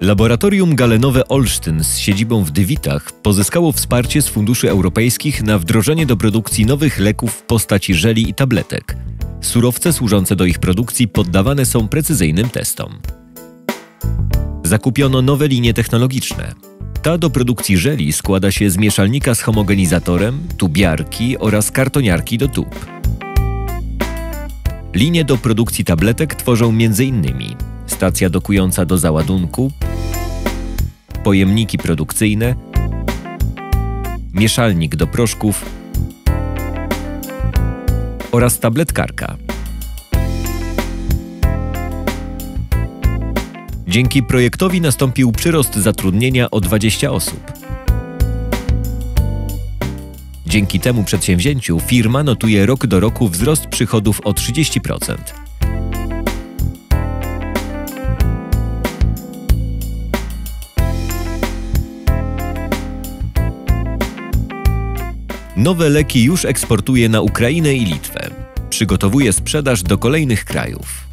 Laboratorium galenowe Olsztyn z siedzibą w Dywitach pozyskało wsparcie z funduszy europejskich na wdrożenie do produkcji nowych leków w postaci żeli i tabletek. Surowce służące do ich produkcji poddawane są precyzyjnym testom. Zakupiono nowe linie technologiczne. Ta do produkcji żeli składa się z mieszalnika z homogenizatorem, tubiarki oraz kartoniarki do tub. Linie do produkcji tabletek tworzą m.in. stacja dokująca do załadunku, pojemniki produkcyjne, mieszalnik do proszków oraz tabletkarka. Dzięki projektowi nastąpił przyrost zatrudnienia o 20 osób. Dzięki temu przedsięwzięciu firma notuje rok do roku wzrost przychodów o 30%. Nowe leki już eksportuje na Ukrainę i Litwę. Przygotowuje sprzedaż do kolejnych krajów.